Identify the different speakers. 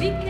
Speaker 1: Enrique.